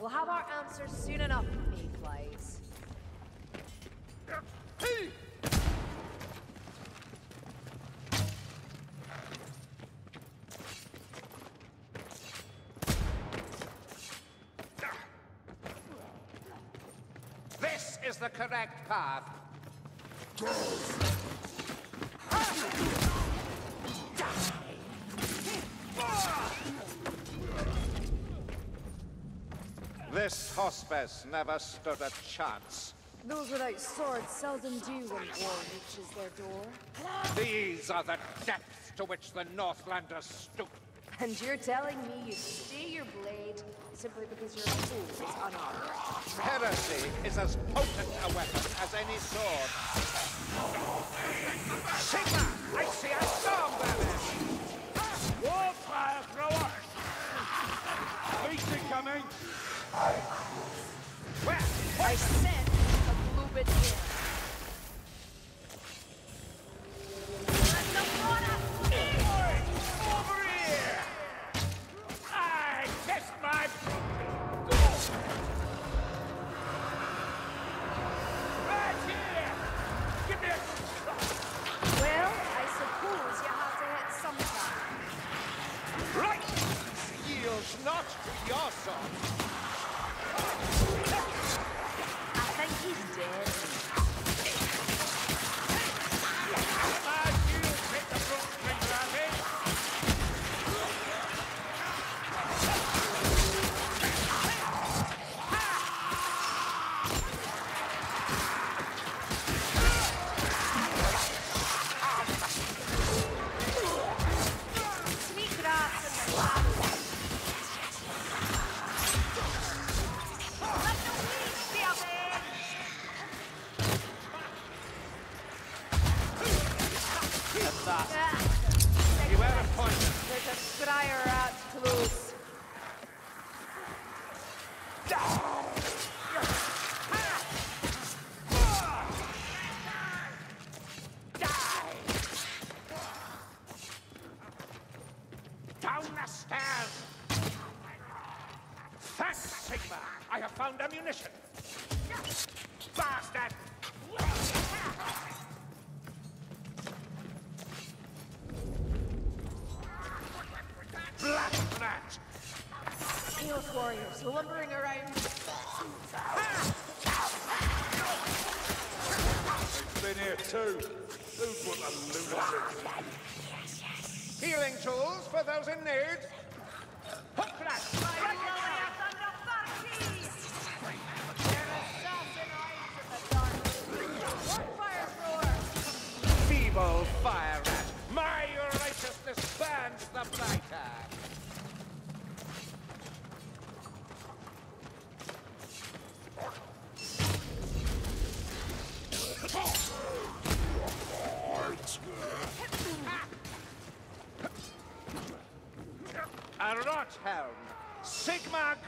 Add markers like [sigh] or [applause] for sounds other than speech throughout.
We'll have our answers soon enough, Mayflies. This is the correct path. This hospice never stood a chance. Those without swords seldom do when war reaches their door. These are the depths to which the Northlanders stoop. And you're telling me you stay your blade simply because your foe is unarmed? Heresy is as potent a weapon as any sword. Sigmar! I see a storm burning! I sent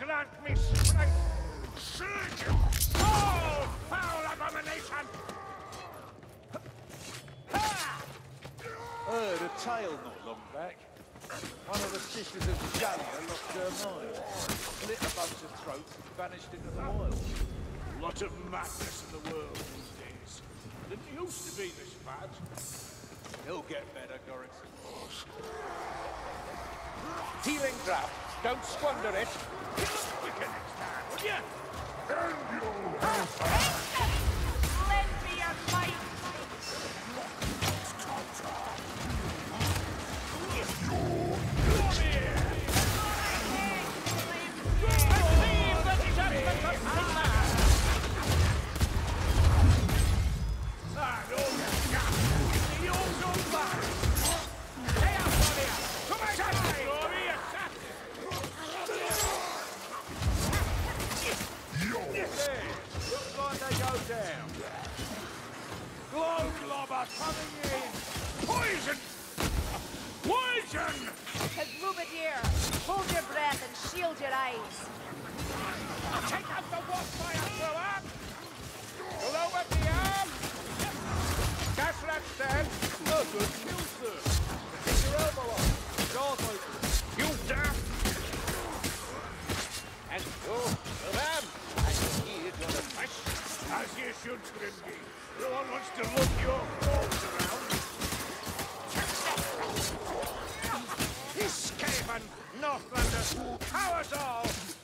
grant me strength! Oh, foul abomination! Ha! Heard a tale not long back. One of the sisters of Shallya lost her mind. Slit a bunch of throats and vanished into the wild. Lot of madness in the world these days. Didn't used to be this bad. He'll get better, Goreksson. Healing draft! Don't squander it! Us quicker next time? Should, Grimby. No one wants to look your corpse around. This Skaven, Northlanders, cowards all!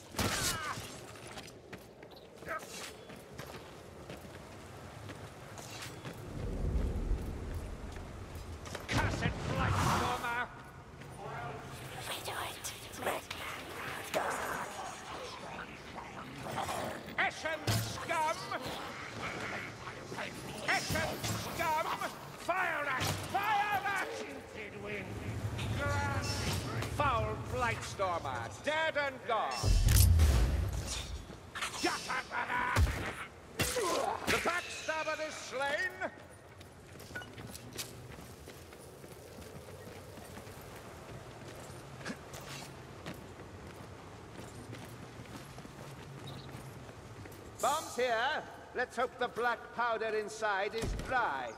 Here. Let's hope the black powder inside is dry.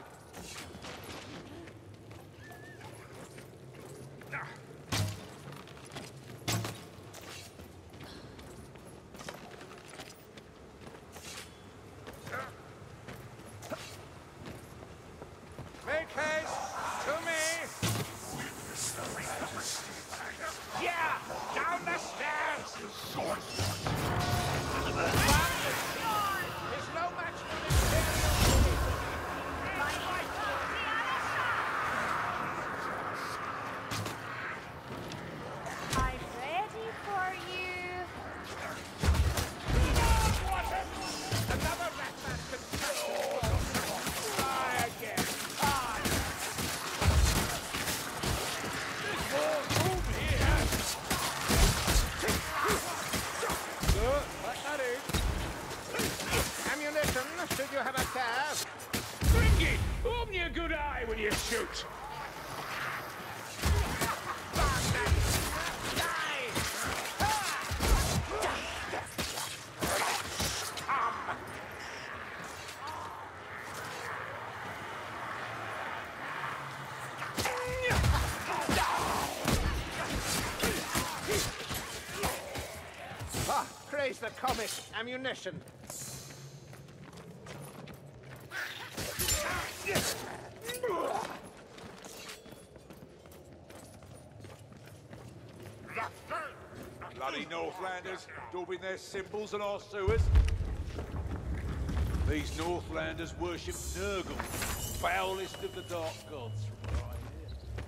Shoot. Ah, praise the comic. Ammunition. Northlanders, daubing their symbols on our sewers. These Northlanders worship Nurgle, foulest of the Dark Gods.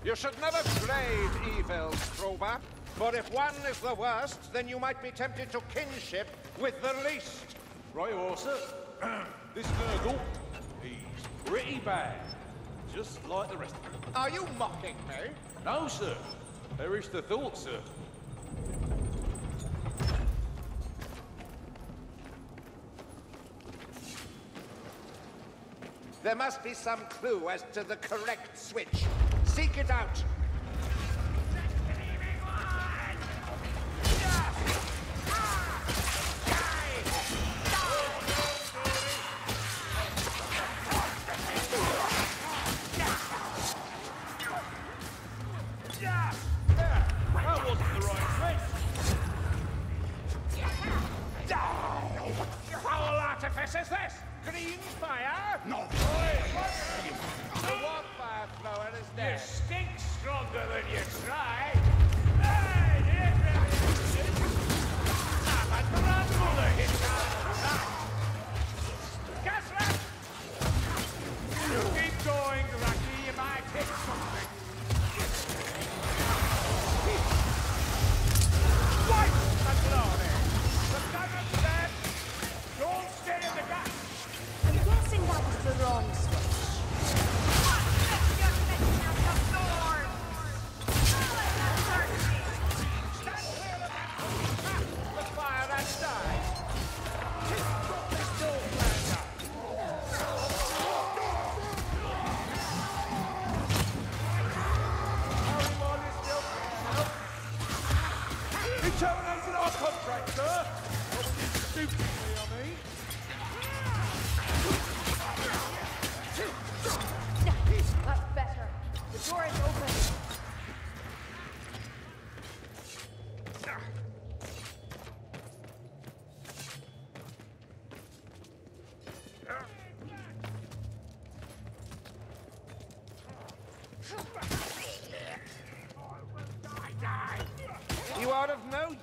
You should never grade evils, Stroba. For if one is the worst, then you might be tempted to kinship with the least. Right, sir. [clears throat] this Nurgle, he's pretty bad. Just like the rest of them. Are you mocking me? No, sir. Perish the thought, sir. There must be some clue as to the correct switch. Seek it out.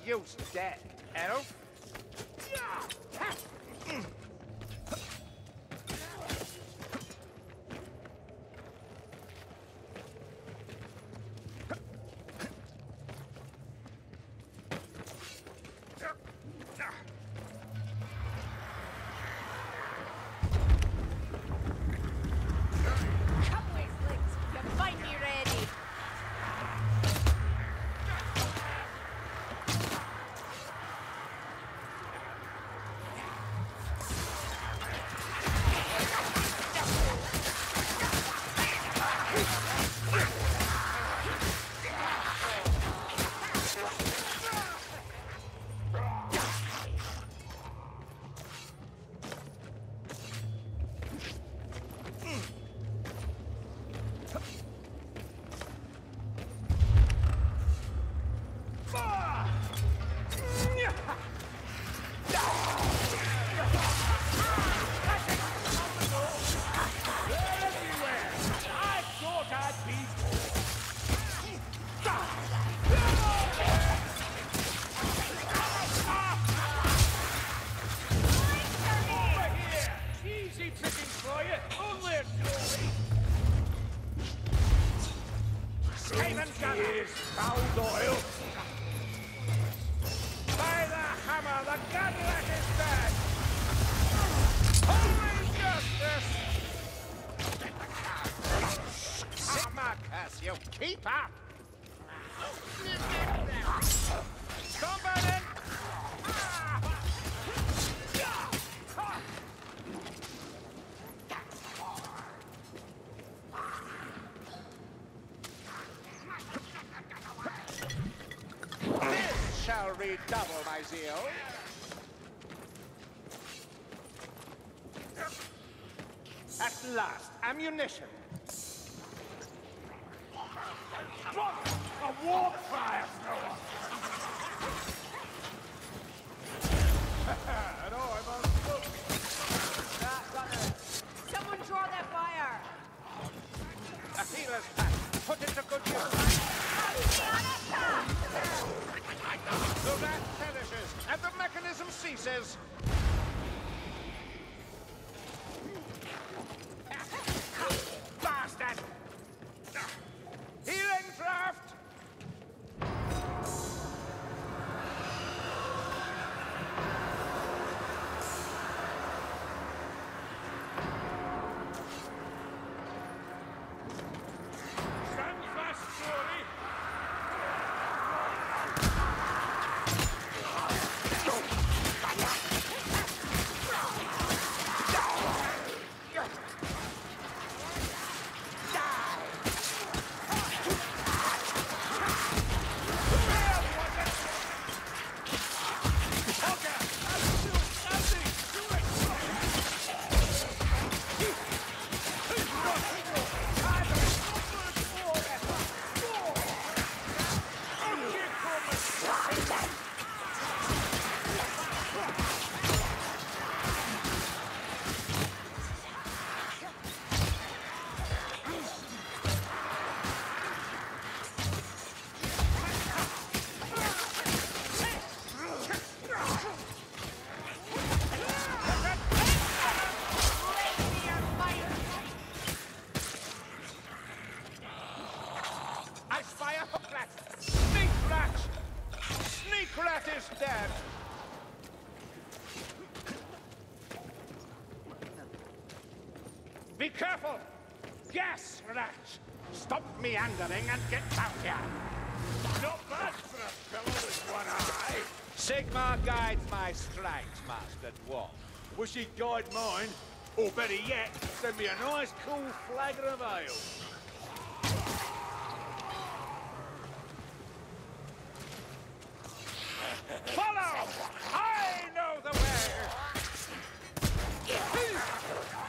Use, elf. Come, shall redouble my zeal. At last, ammunition. What? A warp fire thrower. And I'm on foot. Someone draw that fire. A healer's pack. Put it to good use. Ceases. Dead! Be careful! Gas rat! Stop meandering and get down here! Not bad for a fellow with one eye. Sigmar guides my strikes, Master Dwarf. Wish he'd guide mine, or better yet, send me a nice cool flagon of ale. Follow! I know the way!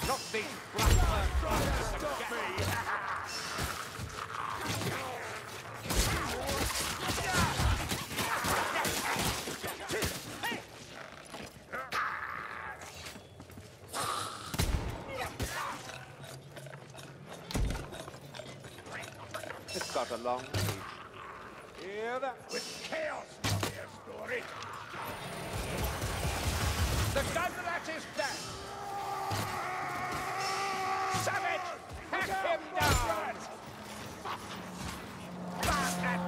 Not these black brothers stop me! It's got a long reach. Hear that? With chaos from here, story. The gun rat is dead. Savage, hack him down. Bastard!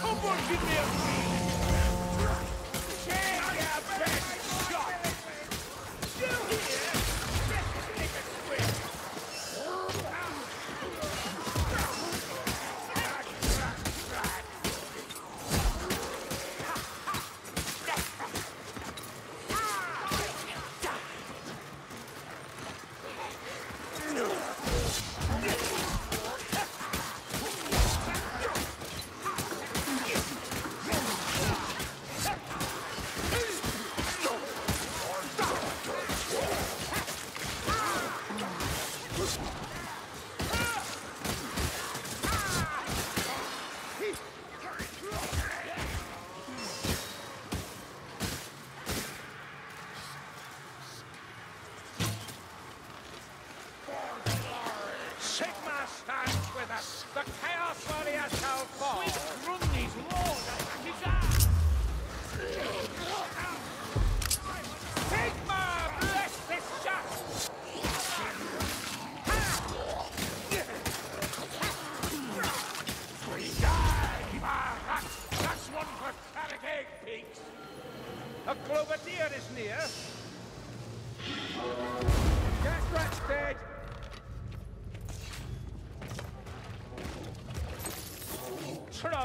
Someone give me a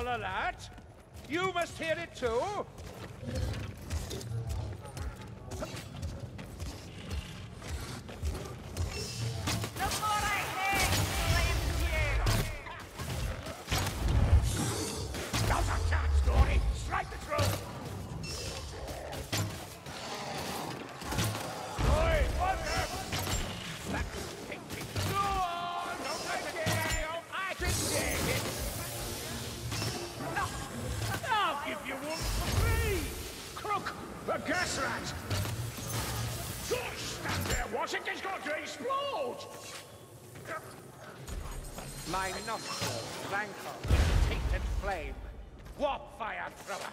Trollalat, you must hear it too. My nostrils rankle in tainted flame. Warp fire thrower.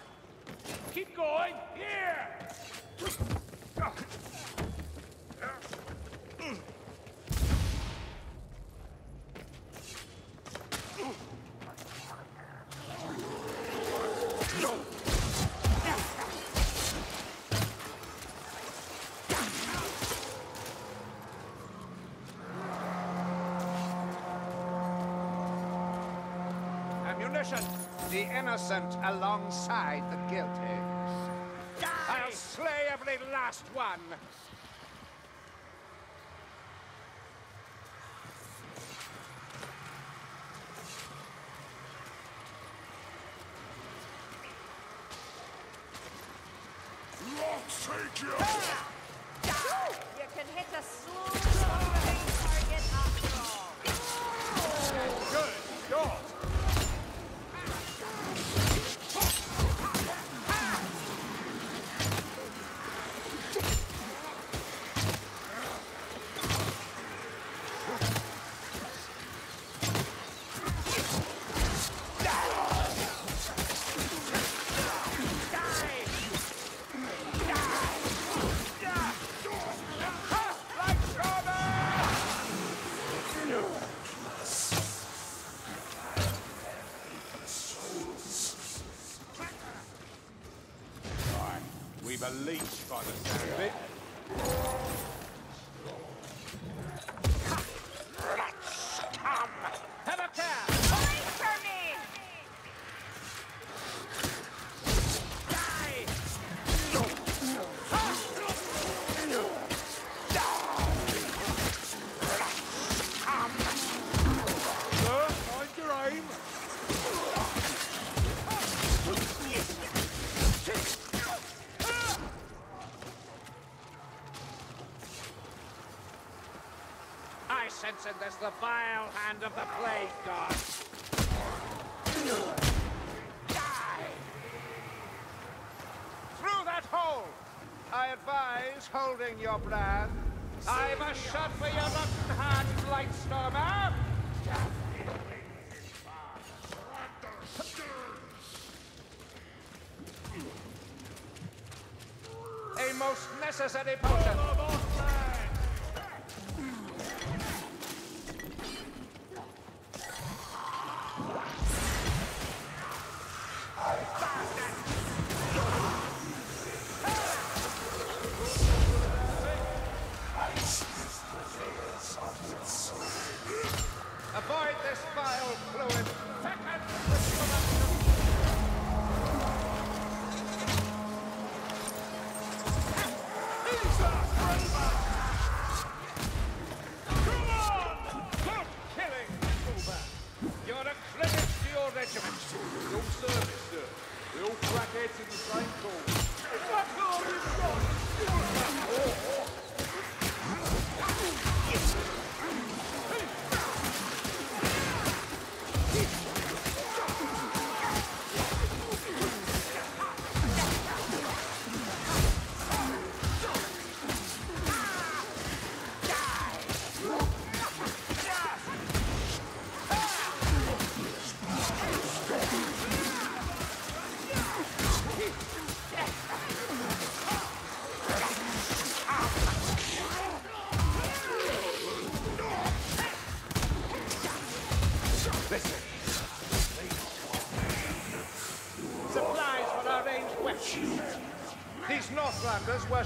The innocent alongside the guilty. I'll slay every last one. A leech by the sound of it. the vile hand of the plague god. Die! Through that hole! I advise holding your breath. I'm a shot for your rotten hand, Lightstormer! A most necessary potion!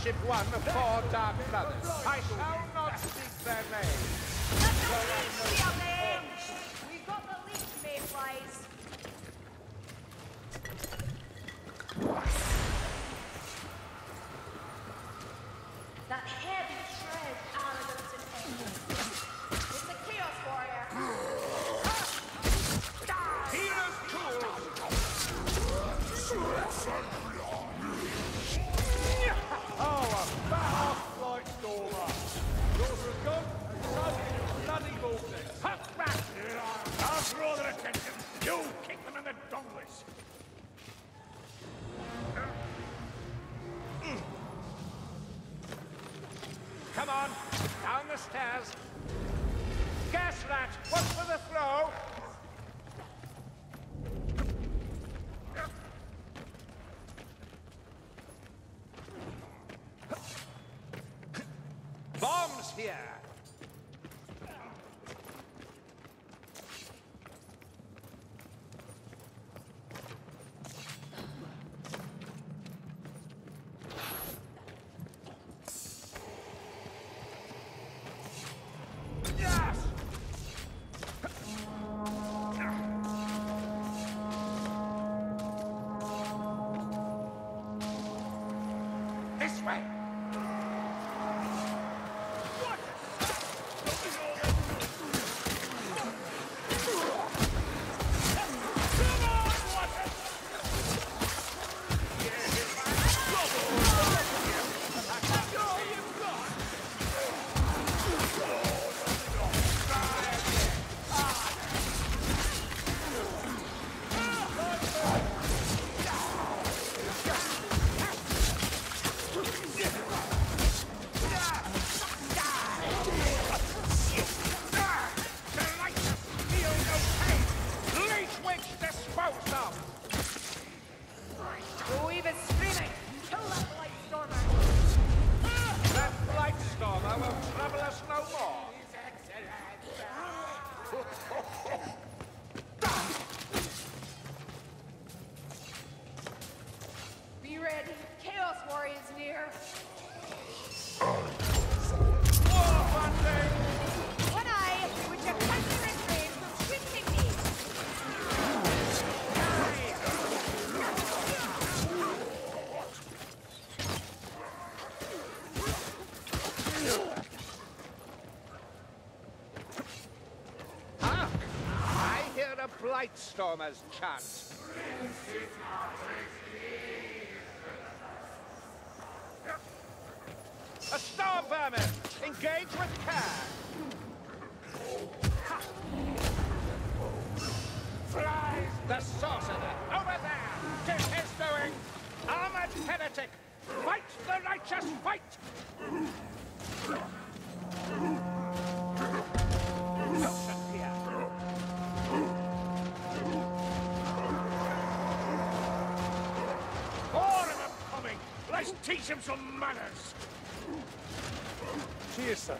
One of four Dark blight chant. Teach him some manners. Cheers, sir.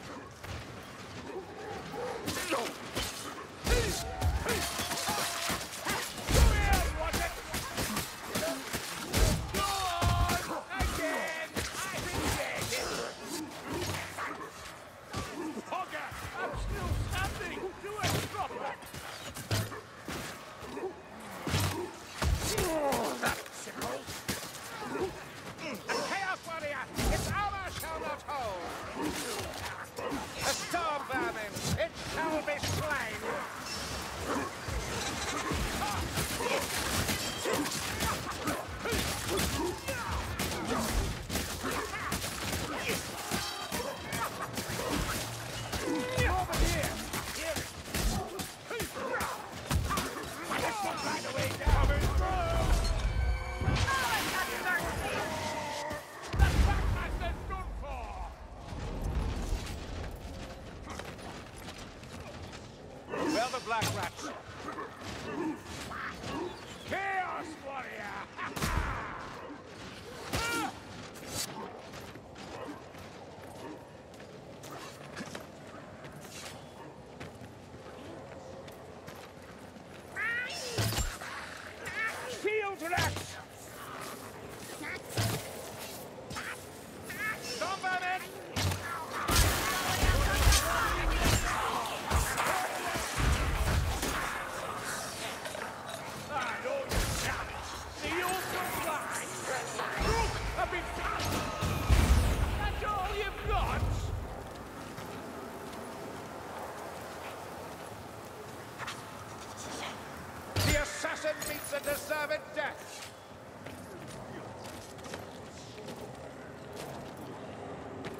Meets a deserved death!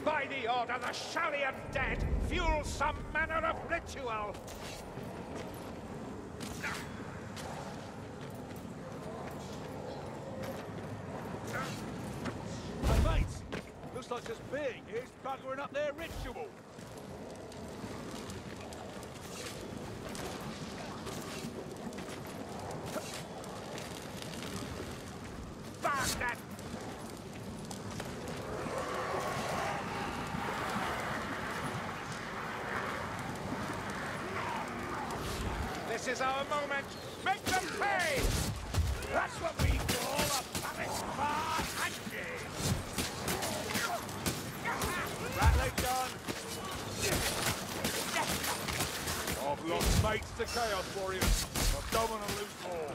By the order, the Shallyan dead fuel some manner of ritual! Hey, mates. Looks like this being here's buggering up their ritual. Bastard! This is our moment! Make them pay! That's what we call a palace bar handshake. That leg done. I've lost mates to Chaos Warriors. I don't want to lose more.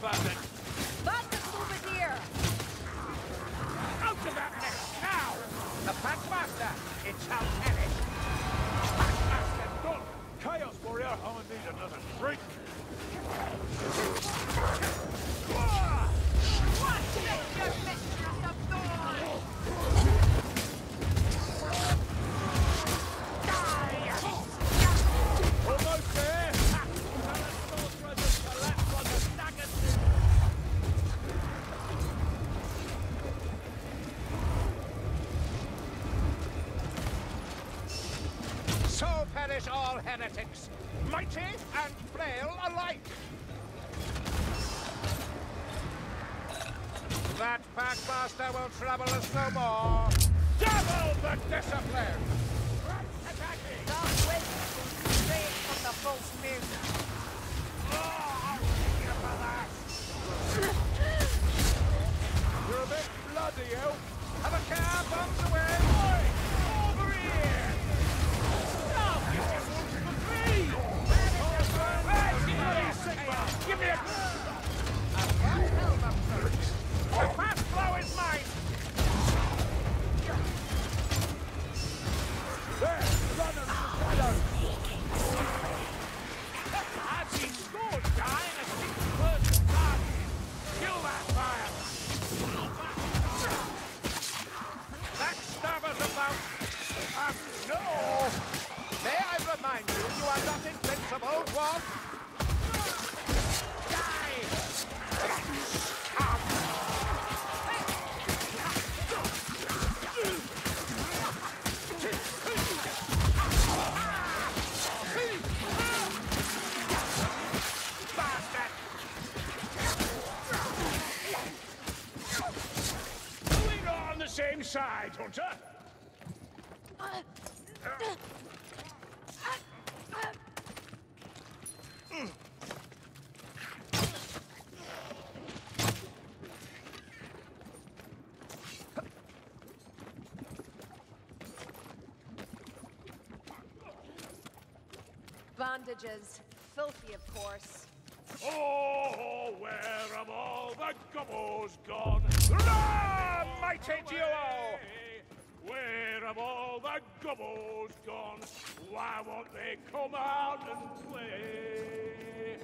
Bandit. But the souvenir. Out of that nest now! The Packmaster! It shall perish! Packmaster done! Chaos Warrior, I'm gonna need another drink. Mighty and frail alike! That Packmaster will trouble us no more! Double the discipline! Bandages. Filthy, of course. Oh, where have all the gobbles gone? Run, mighty duo! Where have all the gobbles gone? Why won't they come out and play?